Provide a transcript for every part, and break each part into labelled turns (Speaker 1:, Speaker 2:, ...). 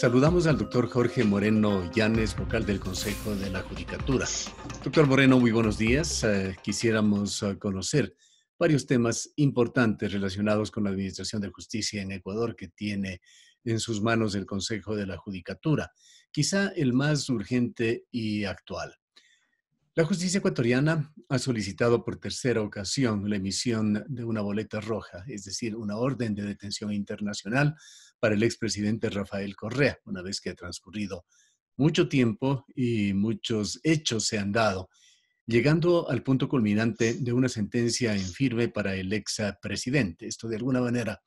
Speaker 1: Saludamos al doctor Jorge Moreno Llanes, vocal del Consejo de la Judicatura. Doctor Moreno, muy buenos días. Eh, quisiéramos uh, conocer varios temas importantes relacionados con la Administración de Justicia en Ecuador que tiene en sus manos el Consejo de la Judicatura. Quizá el más urgente y actual. La justicia ecuatoriana ha solicitado por tercera ocasión la emisión de una boleta roja, es decir, una orden de detención internacional para el expresidente Rafael Correa, una vez que ha transcurrido mucho tiempo y muchos hechos se han dado, llegando al punto culminante de una sentencia en firme para el expresidente. Esto de alguna manera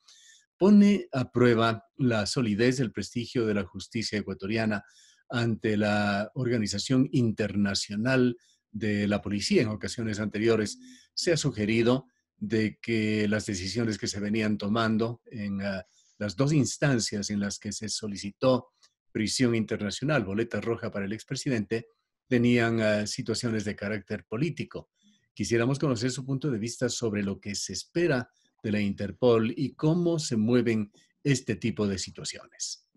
Speaker 1: pone a prueba la solidez del prestigio de la justicia ecuatoriana ante la Organización Internacional de la Policía. En ocasiones anteriores se ha sugerido de que las decisiones que se venían tomando en uh, las dos instancias en las que se solicitó prisión internacional, boleta roja para el expresidente, tenían uh, situaciones de carácter político. Quisiéramos conocer su punto de vista sobre lo que se espera de la Interpol y cómo se mueven este tipo de situaciones.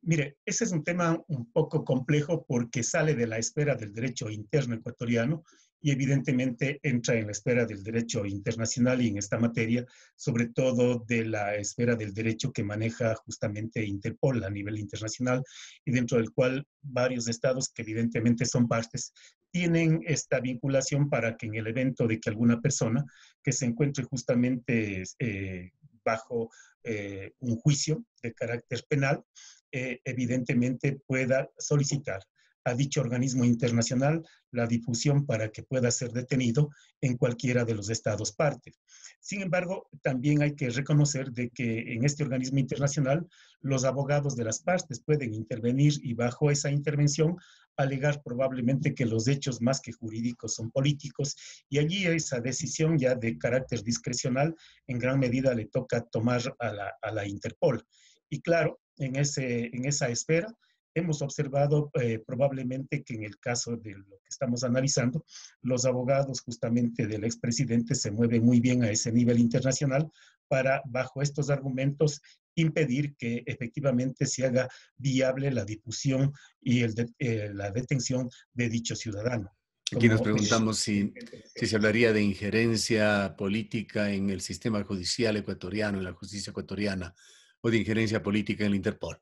Speaker 2: Mire, ese es un tema un poco complejo porque sale de la esfera del derecho interno ecuatoriano y evidentemente entra en la esfera del derecho internacional y en esta materia, sobre todo de la esfera del derecho que maneja justamente Interpol a nivel internacional y dentro del cual varios estados que evidentemente son partes tienen esta vinculación para que en el evento de que alguna persona que se encuentre justamente eh, bajo eh, un juicio de carácter penal, eh, evidentemente pueda solicitar a dicho organismo internacional la difusión para que pueda ser detenido en cualquiera de los estados partes. Sin embargo, también hay que reconocer de que en este organismo internacional los abogados de las partes pueden intervenir y bajo esa intervención alegar probablemente que los hechos más que jurídicos son políticos y allí esa decisión ya de carácter discrecional en gran medida le toca tomar a la, a la Interpol. Y claro, en, ese, en esa esfera hemos observado eh, probablemente que en el caso de lo que estamos analizando, los abogados justamente del expresidente se mueven muy bien a ese nivel internacional para, bajo estos argumentos, impedir que efectivamente se haga viable la difusión y el eh, la detención de dicho ciudadano.
Speaker 1: Aquí nos preguntamos si, si, se hablaría de injerencia política en el sistema judicial ecuatoriano, en la justicia ecuatoriana, o de injerencia política en el Interpol.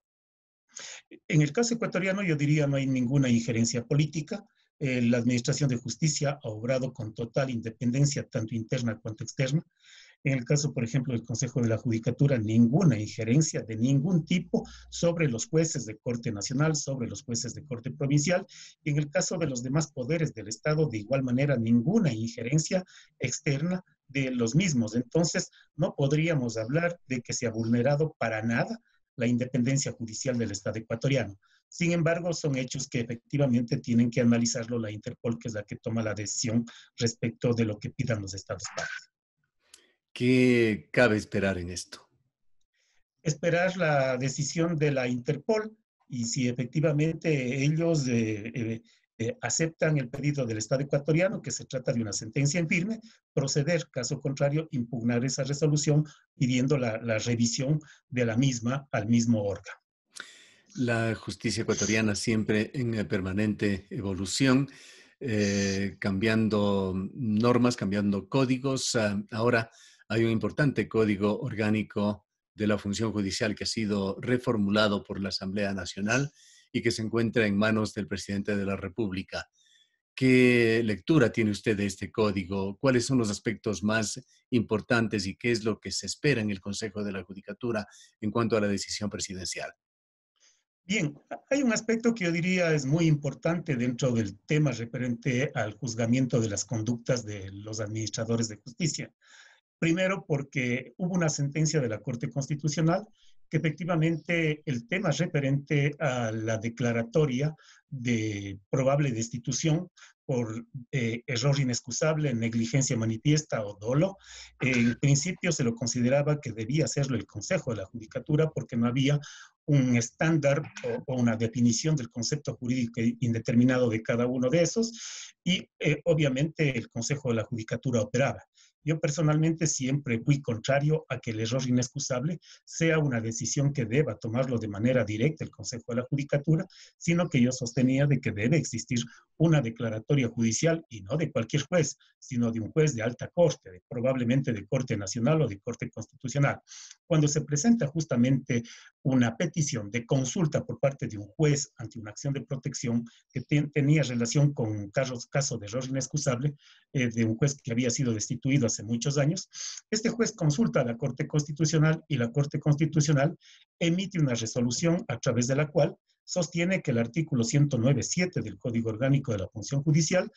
Speaker 2: En el caso ecuatoriano yo diría no hay ninguna injerencia política. Eh, la Administración de Justicia ha obrado con total independencia, tanto interna cuanto externa. En el caso, por ejemplo, del Consejo de la Judicatura, ninguna injerencia de ningún tipo sobre los jueces de Corte Nacional, sobre los jueces de Corte Provincial. Y en el caso de los demás poderes del Estado, de igual manera, ninguna injerencia externa de los mismos. Entonces, no podríamos hablar de que se ha vulnerado para nada la independencia judicial del Estado ecuatoriano. Sin embargo, son hechos que efectivamente tienen que analizarlo la Interpol, que es la que toma la decisión respecto de lo que pidan los Estados partes.
Speaker 1: ¿Qué cabe esperar en esto?
Speaker 2: Esperar la decisión de la Interpol y si efectivamente ellos eh, eh, eh, aceptan el pedido del Estado ecuatoriano, que se trata de una sentencia en firme, proceder, caso contrario, impugnar esa resolución pidiendo la, revisión de la misma al mismo órgano.
Speaker 1: La justicia ecuatoriana siempre en permanente evolución, eh, cambiando normas, cambiando códigos. Ah, ahora hay un importante código orgánico de la función judicial que ha sido reformulado por la Asamblea Nacional y que se encuentra en manos del presidente de la República. ¿Qué lectura tiene usted de este código? ¿Cuáles son los aspectos más importantes y qué es lo que se espera en el Consejo de la Judicatura en cuanto a la decisión presidencial?
Speaker 2: Bien, hay un aspecto que yo diría es muy importante dentro del tema referente al juzgamiento de las conductas de los administradores de justicia. Primero, porque hubo una sentencia de la Corte Constitucional que efectivamente el tema referente a la declaratoria de probable destitución por eh, error inexcusable, negligencia manifiesta o dolo, en principio se lo consideraba que debía hacerlo el Consejo de la Judicatura porque no había un estándar o, una definición del concepto jurídico indeterminado de cada uno de esos y eh, obviamente el Consejo de la Judicatura operaba. Yo personalmente siempre fui contrario a que el error inexcusable sea una decisión que deba tomarlo de manera directa el Consejo de la Judicatura, sino que yo sostenía de que debe existir una declaratoria judicial y no de cualquier juez, sino de un juez de alta corte, probablemente de Corte Nacional o de Corte Constitucional. Cuando se presenta justamente una petición de consulta por parte de un juez ante una acción de protección que tenía relación con un caso, de error inexcusable eh, de un juez que había sido destituido hace muchos años, este juez consulta a la Corte Constitucional y la Corte Constitucional emite una resolución a través de la cual sostiene que el artículo 109.7 del Código Orgánico de la Función Judicial,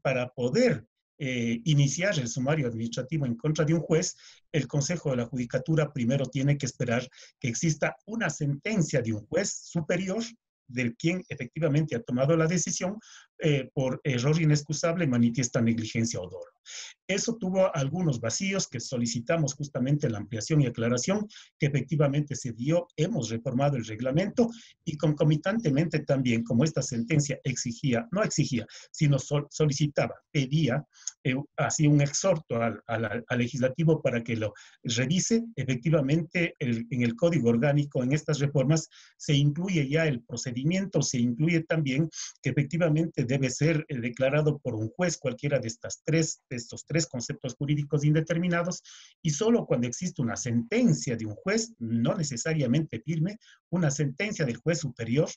Speaker 2: para poder eh, iniciar el sumario administrativo en contra de un juez, el Consejo de la Judicatura primero tiene que esperar que exista una sentencia de un juez superior del quien efectivamente ha tomado la decisión eh, por error inexcusable manifiesta negligencia o dolo. Eso tuvo algunos vacíos que solicitamos justamente la ampliación y aclaración que efectivamente se dio. Hemos reformado el reglamento y concomitantemente también, como esta sentencia exigía, no exigía, sino solicitaba, pedía, eh, hacía un exhorto al, legislativo para que lo revise, efectivamente en el código orgánico, en estas reformas, se incluye ya el procedimiento, se incluye también que efectivamente debe ser eh, declarado por un juez cualquiera de estas tres, de estos tres conceptos jurídicos indeterminados y solo cuando existe una sentencia de un juez, no necesariamente firme, una sentencia del juez superior,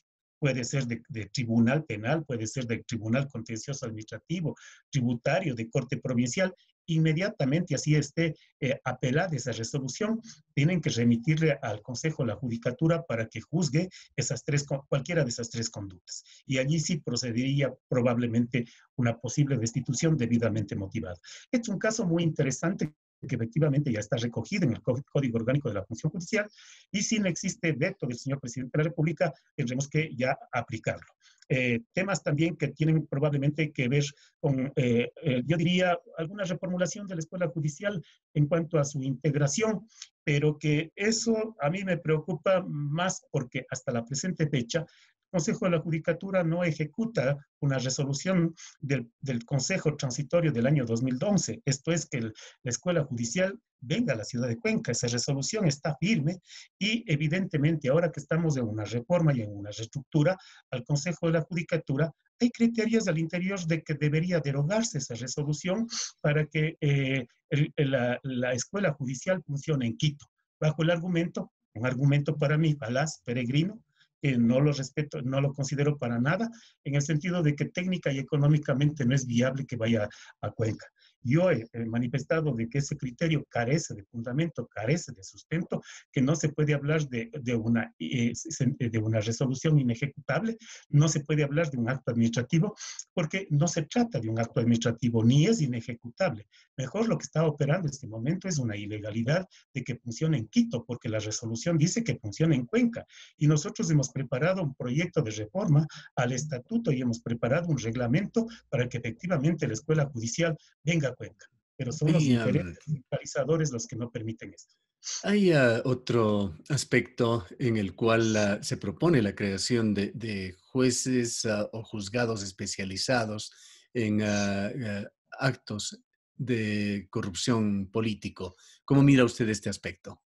Speaker 2: puede ser de, tribunal penal, puede ser de tribunal contencioso administrativo, tributario, de corte provincial, inmediatamente así esté eh, apelada esa resolución, tienen que remitirle al Consejo de la Judicatura para que juzgue esas tres, cualquiera de esas tres conductas. Y allí sí procedería probablemente una posible destitución debidamente motivada. Es un caso muy interesante que efectivamente ya está recogido en el Código Orgánico de la Función Judicial y si no existe veto del señor presidente de la República, tendremos que ya aplicarlo. Eh, temas también que tienen probablemente que ver con, eh, eh, yo diría, alguna reformulación de la escuela judicial en cuanto a su integración, pero que eso a mí me preocupa más porque hasta la presente fecha Consejo de la Judicatura no ejecuta una resolución del, Consejo Transitorio del año 2011. Esto es que la Escuela Judicial venga a la ciudad de Cuenca. Esa resolución está firme y evidentemente ahora que estamos en una reforma y en una reestructura al Consejo de la Judicatura, hay criterios al interior de que debería derogarse esa resolución para que eh, la, la Escuela Judicial funcione en Quito, bajo el argumento, un argumento para mí, falaz, peregrino, que no lo respeto, no lo considero para nada, en el sentido de que técnica y económicamente no es viable que vaya a Cuenca. Yo he, manifestado de que ese criterio carece de fundamento, carece de sustento, que no se puede hablar de, de una, eh, de una resolución inejecutable, no se puede hablar de un acto administrativo, porque no se trata de un acto administrativo, ni es inejecutable. Mejor lo que está operando en este momento es una ilegalidad de que funcione en Quito, porque la resolución dice que funciona en Cuenca. Y nosotros hemos preparado un proyecto de reforma al estatuto y hemos preparado un reglamento para que efectivamente la escuela judicial venga Cuenca, pero son los diferentes fiscalizadores los que no permiten esto.
Speaker 1: Hay ah, otro aspecto en el cual ah, se propone la creación de, jueces ah, o juzgados especializados en actos de corrupción político. ¿Cómo mira usted este aspecto?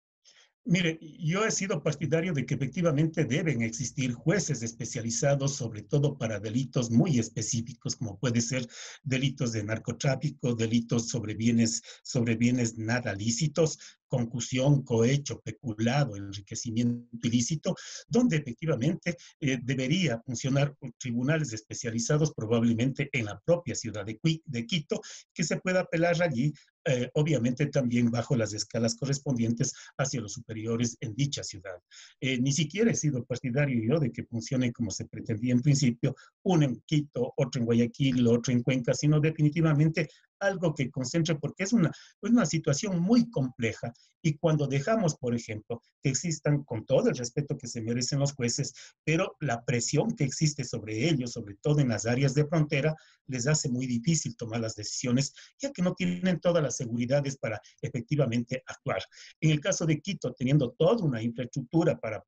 Speaker 2: Mire, yo he sido partidario de que efectivamente deben existir jueces especializados, sobre todo para delitos muy específicos, como puede ser delitos de narcotráfico, delitos sobre bienes, sobre bienes nada lícitos, concusión, cohecho, peculado, enriquecimiento ilícito, donde efectivamente eh, debería funcionar tribunales especializados probablemente en la propia ciudad de, de Quito, que se pueda apelar allí, eh, obviamente también bajo las escalas correspondientes hacia los superiores en dicha ciudad. Eh, ni siquiera he sido partidario yo de que funcione como se pretendía en principio, uno en Quito, otro en Guayaquil, otro en Cuenca, sino definitivamente algo que concentre, porque es una, una situación muy compleja. Y cuando dejamos, por ejemplo, que existan, con todo el respeto que se merecen los jueces, pero la presión que existe sobre ellos, sobre todo en las áreas de frontera, les hace muy difícil tomar las decisiones, ya que no tienen todas las seguridades para efectivamente actuar. En el caso de Quito, teniendo toda una infraestructura para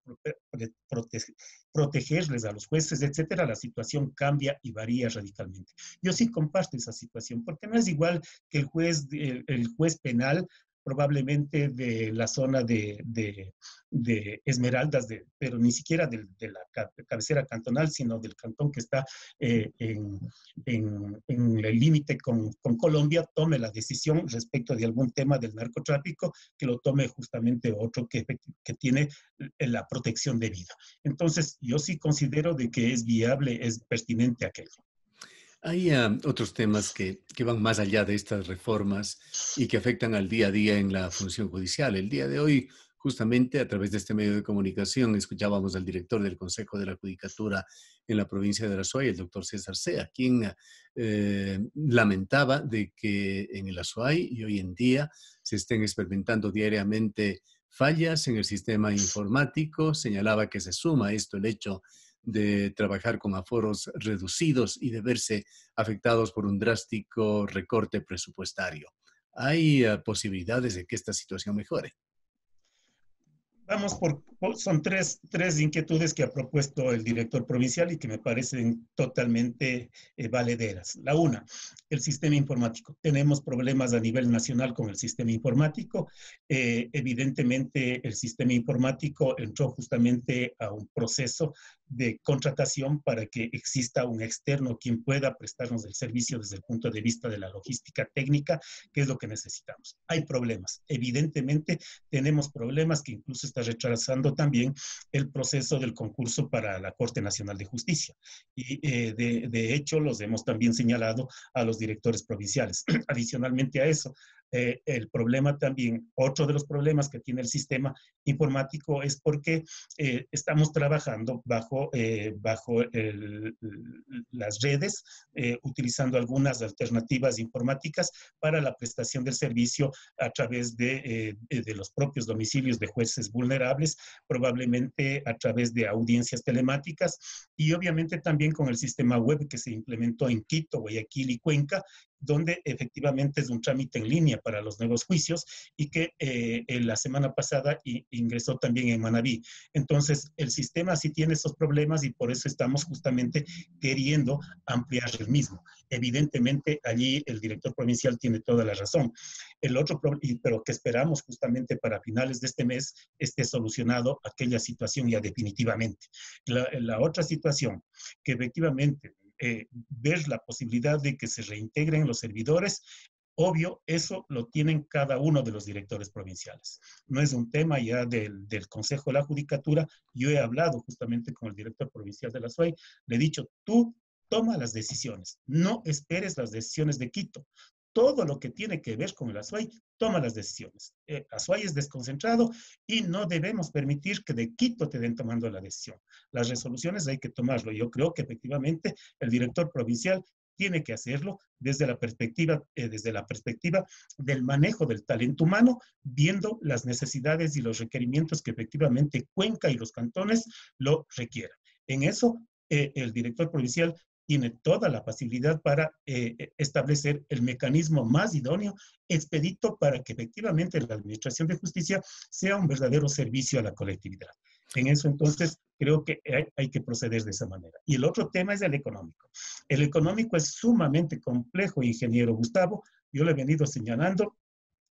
Speaker 2: protegerles a los jueces, etcétera, la situación cambia y varía radicalmente. Yo sí comparto esa situación, porque no es igual que el juez, el juez penal probablemente de la zona de, de, Esmeraldas, de, pero ni siquiera de, la cabecera cantonal, sino del cantón que está eh, en, el límite con, Colombia, tome la decisión respecto de algún tema del narcotráfico, que lo tome justamente otro que, que tiene la protección de vida. Entonces, yo sí considero de que es viable, es pertinente aquello.
Speaker 1: Hay otros temas que, van más allá de estas reformas y que afectan al día a día en la función judicial. El día de hoy, justamente a través de este medio de comunicación, escuchábamos al director del Consejo de la Judicatura en la provincia de Azuay, el doctor César Sea, quien eh, lamentaba de que en el Azuay y hoy en día se estén experimentando diariamente fallas en el sistema informático. Señalaba que se suma esto el hecho de trabajar con aforos reducidos y de verse afectados por un drástico recorte presupuestario. ¿Hay eh, posibilidades de que esta situación mejore?
Speaker 2: Vamos por, son tres, tres, inquietudes que ha propuesto el director provincial y que me parecen totalmente eh, valederas. La una, el sistema informático. Tenemos problemas a nivel nacional con el sistema informático. Eh, evidentemente, el sistema informático entró justamente a un proceso de contratación para que exista un externo quien pueda prestarnos el servicio desde el punto de vista de la logística técnica, que es lo que necesitamos. Hay problemas. Evidentemente, tenemos problemas que incluso está retrasando también el proceso del concurso para la Corte Nacional de Justicia. Y eh, de, de hecho, los hemos también señalado a los directores provinciales. Adicionalmente a eso, eh, el problema también, otro de los problemas que tiene el sistema informático es porque eh, estamos trabajando bajo, eh, bajo las redes, utilizando algunas alternativas informáticas para la prestación del servicio a través de, de los propios domicilios de jueces vulnerables, probablemente a través de audiencias telemáticas y obviamente también con el sistema web que se implementó en Quito, Guayaquil y Cuenca donde efectivamente es un trámite en línea para los nuevos juicios y que eh, la semana pasada ingresó también en Manabí. Entonces, el sistema sí tiene esos problemas y por eso estamos justamente queriendo ampliar el mismo. Evidentemente, allí el director provincial tiene toda la razón. El otro, pero que esperamos justamente para finales de este mes esté solucionado aquella situación ya definitivamente. La otra situación que efectivamente eh, ver la posibilidad de que se reintegren los servidores. Obvio, eso lo tienen cada uno de los directores provinciales. No es un tema ya del, Consejo de la Judicatura. Yo he hablado justamente con el director provincial de la SUAY. Le he dicho, tú toma las decisiones. No esperes las decisiones de Quito todo lo que tiene que ver con el Azuay toma las decisiones. Eh, Azuay es desconcentrado y no debemos permitir que de Quito te den tomando la decisión. Las resoluciones hay que tomarlo. Yo creo que efectivamente el director provincial tiene que hacerlo desde la perspectiva, eh, desde la perspectiva del manejo del talento humano, viendo las necesidades y los requerimientos que efectivamente Cuenca y los cantones lo requieran. En eso, eh, el director provincial tiene toda la facilidad para eh, e, establecer el mecanismo más idóneo, expedito, para que efectivamente la Administración de Justicia sea un verdadero servicio a la colectividad. En eso entonces creo que hay, hay, que proceder de esa manera. Y el otro tema es el económico. El económico es sumamente complejo, ingeniero Gustavo. Yo le he venido señalando,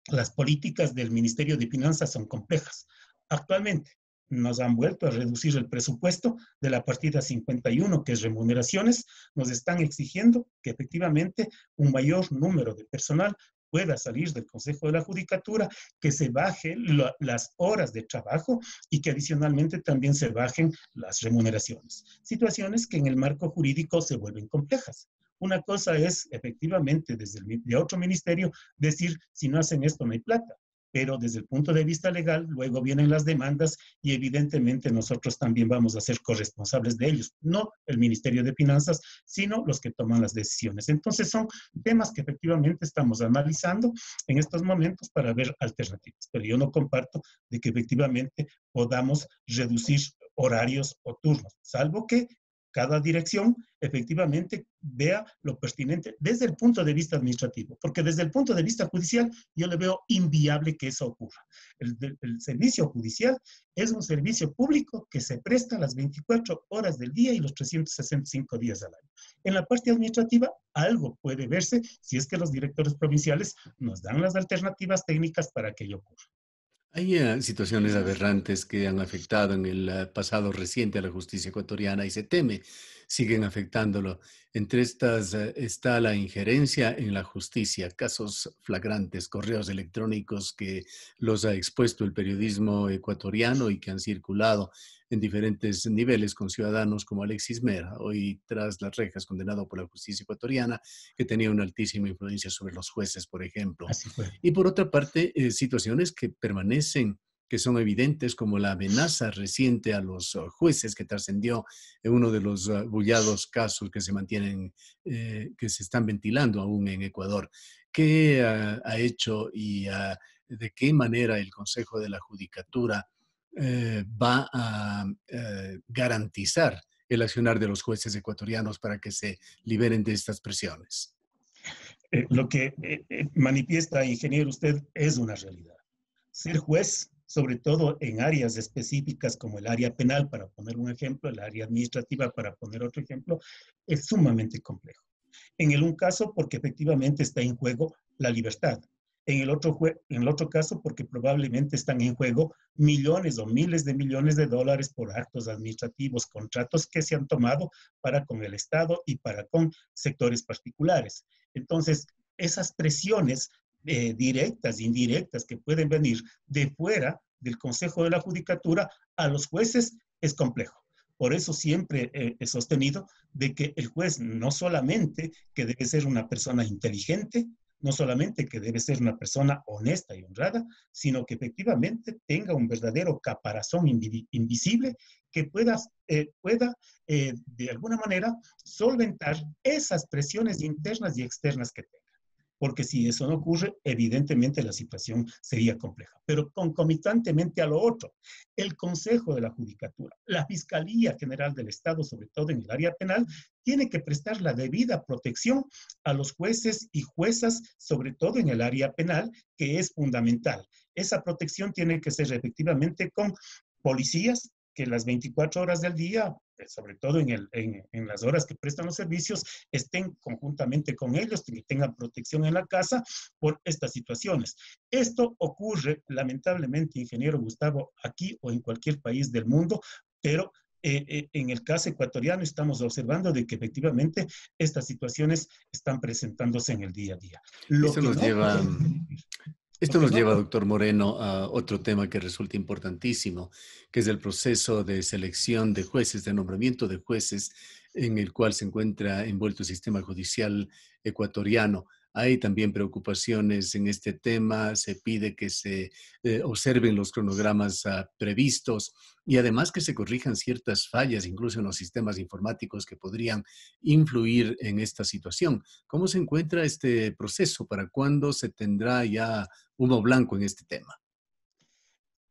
Speaker 2: las políticas del Ministerio de Finanzas son complejas. Actualmente, nos han vuelto a reducir el presupuesto de la partida 51, que es remuneraciones, nos están exigiendo que efectivamente un mayor número de personal pueda salir del Consejo de la Judicatura, que se bajen las horas de trabajo y que adicionalmente también se bajen las remuneraciones. Situaciones que en el marco jurídico se vuelven complejas. Una cosa es efectivamente desde de otro ministerio decir, si no hacen esto no hay plata pero desde el punto de vista legal, luego vienen las demandas y evidentemente nosotros también vamos a ser corresponsables de ellos, no el Ministerio de Finanzas, sino los que toman las decisiones. Entonces son temas que efectivamente estamos analizando en estos momentos para ver alternativas, pero yo no comparto de que efectivamente podamos reducir horarios o turnos, salvo que cada dirección efectivamente vea lo pertinente desde el punto de vista administrativo, porque desde el punto de vista judicial yo le veo inviable que eso ocurra. El, servicio judicial es un servicio público que se presta las 24 horas del día y los 365 días al año. En la parte administrativa, algo puede verse si es que los directores provinciales nos dan las alternativas técnicas para que ello ocurra.
Speaker 1: Hay eh, situaciones aberrantes que han afectado en el eh, pasado reciente a la justicia ecuatoriana y se teme siguen afectándolo. Entre estas eh, está la injerencia en la justicia, casos flagrantes, correos electrónicos que los ha expuesto el periodismo ecuatoriano y que han circulado en diferentes niveles con ciudadanos como Alexis Mera, hoy tras las rejas condenado por la justicia ecuatoriana, que tenía una altísima influencia sobre los jueces, por ejemplo. Y por otra parte, eh, situaciones que permanecen que son evidentes, como la amenaza reciente a los uh, jueces que trascendió en uno de los uh, bullados casos que se mantienen, eh, que se están ventilando aún en Ecuador. ¿Qué uh, ha hecho y de qué manera el Consejo de la Judicatura eh, va a eh, garantizar el accionar de los jueces ecuatorianos para que se liberen de estas presiones?
Speaker 2: lo que manifiesta, ingeniero, usted es una realidad. Ser juez sobre todo en áreas específicas como el área penal, para poner un ejemplo, el área administrativa, para poner otro ejemplo, es sumamente complejo. En el un caso, porque efectivamente está en juego la libertad. En el, otro en el otro caso, porque probablemente están en juego millones o miles de millones de dólares por actos administrativos, contratos que se han tomado para con el Estado y para con sectores particulares. Entonces, esas presiones eh, directas indirectas que pueden venir de fuera del Consejo de la Judicatura a los jueces es complejo. Por eso siempre he sostenido de que el juez no solamente que debe ser una persona inteligente, no solamente que debe ser una persona honesta y honrada, sino que efectivamente tenga un verdadero caparazón invisible que pueda, eh, pueda eh, de alguna manera solventar esas presiones internas y externas que tenga porque si eso no ocurre, evidentemente la situación sería compleja. Pero concomitantemente a lo otro, el Consejo de la Judicatura, la Fiscalía General del Estado, sobre todo en el área penal, tiene que prestar la debida protección a los jueces y juezas, sobre todo en el área penal, que es fundamental. Esa protección tiene que ser efectivamente con policías que las 24 horas del día eh, sobre todo en, el, en, en, las horas que prestan los servicios, estén conjuntamente con ellos, que tengan protección en la casa por estas situaciones. Esto ocurre, lamentablemente, ingeniero Gustavo, aquí o en cualquier país del mundo, pero eh, eh, en el caso ecuatoriano estamos observando de que efectivamente estas situaciones están presentándose en el día a día.
Speaker 1: Lo Eso nos lleva... Esto nos lleva, doctor Moreno, a otro tema que resulta importantísimo, que es el proceso de selección de jueces, de nombramiento de jueces, en el cual se encuentra envuelto el sistema judicial ecuatoriano. Hay también preocupaciones en este tema, se pide que se eh, observen los cronogramas ah, previstos y además que se corrijan ciertas fallas, incluso en los sistemas informáticos que podrían influir en esta situación. ¿Cómo se encuentra este proceso? ¿Para cuándo se tendrá ya humo blanco en este tema?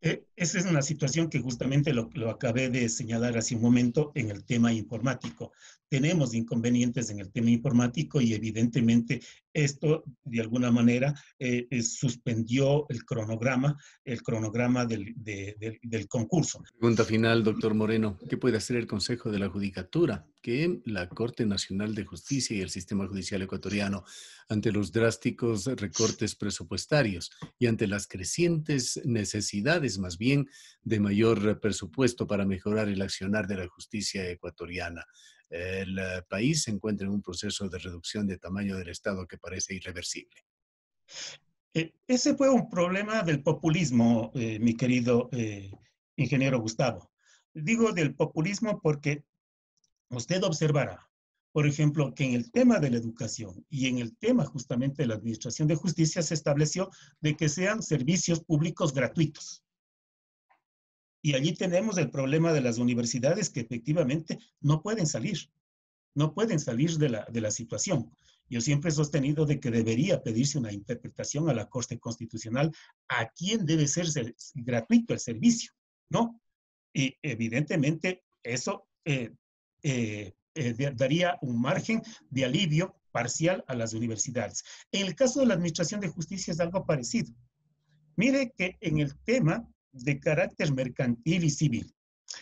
Speaker 2: Eh, esa es una situación que justamente lo, lo, acabé de señalar hace un momento en el tema informático. Tenemos inconvenientes en el tema informático y evidentemente esto de alguna manera eh, eh, suspendió el cronograma, el cronograma del, del concurso.
Speaker 1: Pregunta final, doctor Moreno. ¿Qué puede hacer el Consejo de la Judicatura? Que la Corte Nacional de Justicia y el sistema judicial ecuatoriano, ante los drásticos recortes presupuestarios y ante las crecientes necesidades más bien de mayor presupuesto para mejorar el accionar de la justicia ecuatoriana, el eh, país se encuentra en un proceso de reducción de tamaño del Estado que parece irreversible.
Speaker 2: Eh, ese fue un problema del populismo, eh, mi querido ingeniero Gustavo. Digo del populismo porque usted observará, por ejemplo, que en el tema de la educación y en el tema justamente de la administración de justicia se estableció de que sean servicios públicos gratuitos. Y allí tenemos el problema de las universidades que efectivamente no pueden salir, no pueden salir de la, de la situación. Yo siempre he sostenido de que debería pedirse una interpretación a la Corte Constitucional a quién debe ser gratuito el servicio, ¿no? Y evidentemente eso eh, eh, eh, daría un margen de alivio parcial a las universidades. En el caso de la Administración de Justicia es algo parecido. Mire que en el tema de carácter mercantil y civil,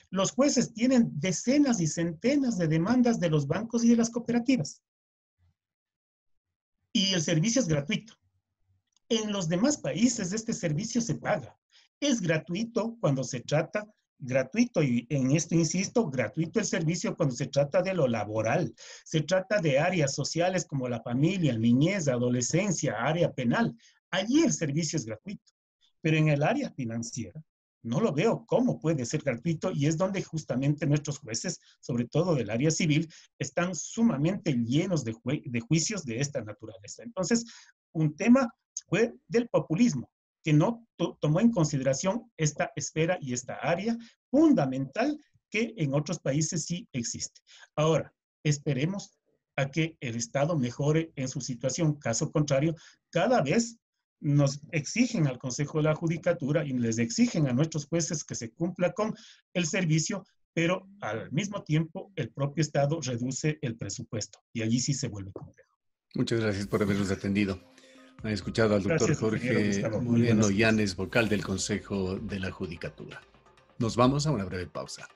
Speaker 2: los jueces tienen decenas y centenas de demandas de los bancos y de las cooperativas. Y el servicio es gratuito. En los demás países este servicio se paga. Es gratuito cuando se trata gratuito, y en esto insisto, gratuito el servicio cuando se trata de lo laboral. Se trata de áreas sociales como la familia, niñez, adolescencia, área penal. Allí el servicio es gratuito. Pero en el área financiera, no lo veo cómo puede ser gratuito y es donde justamente nuestros jueces, sobre todo del área civil, están sumamente llenos de, juicios de esta naturaleza. Entonces, un tema fue del populismo, que no tomó en consideración esta esfera y esta área fundamental que en otros países sí existe. Ahora, esperemos a que el Estado mejore en su situación. Caso contrario, cada vez nos exigen al Consejo de la Judicatura y les exigen a nuestros jueces que se cumpla con el servicio, pero al mismo tiempo el propio Estado reduce el presupuesto y allí sí se vuelve complejo.
Speaker 1: Muchas gracias por habernos atendido. Han escuchado al doctor Jorge Moreno Llanes, vocal del Consejo de la Judicatura. Nos vamos a una breve pausa.